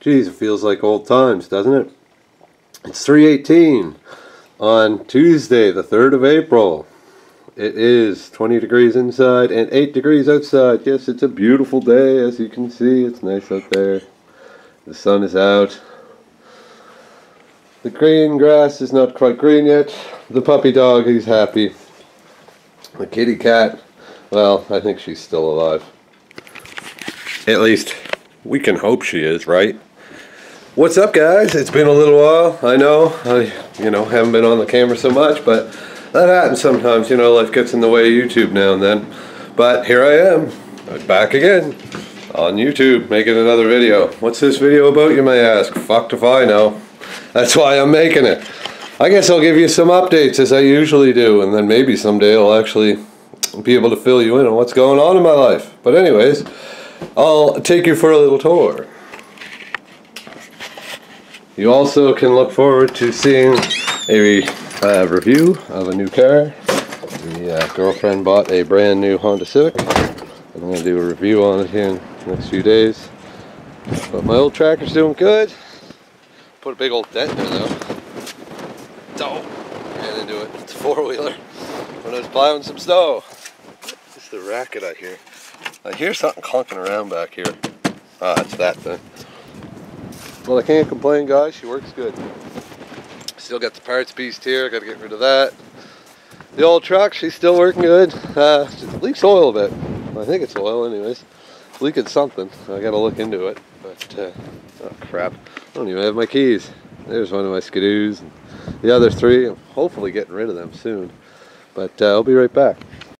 Geez, it feels like old times, doesn't it? It's 318 on Tuesday, the 3rd of April. It is 20 degrees inside and 8 degrees outside. Yes, it's a beautiful day, as you can see. It's nice out there. The sun is out. The green grass is not quite green yet. The puppy dog, he's happy. The kitty cat, well, I think she's still alive. At least, we can hope she is, right? What's up, guys? It's been a little while. I know. I, you know, haven't been on the camera so much, but that happens sometimes. You know, life gets in the way of YouTube now and then. But here I am, back again on YouTube, making another video. What's this video about, you may ask? Fucked if I know. That's why I'm making it. I guess I'll give you some updates as I usually do, and then maybe someday I'll actually be able to fill you in on what's going on in my life. But anyways, I'll take you for a little tour. You also can look forward to seeing a uh, review of a new car. The uh, girlfriend bought a brand new Honda Civic. I'm going to do a review on it here in the next few days. But my old tractor's doing good. Put a big old dent there though. Oh, ran into it. It's a four-wheeler when I was plowing some snow. It's the racket I hear. I hear something clunking around back here. Ah, it's that thing. Well, I can't complain, guys. She works good. Still got the parts pieced here. Got to get rid of that. The old truck, she's still working good. Uh, leaks oil a bit. I think it's oil, anyways. Leaking something. I got to look into it. But uh, oh crap! I don't even have my keys. There's one of my skidoos. And the other three, I'm hopefully getting rid of them soon. But uh, I'll be right back.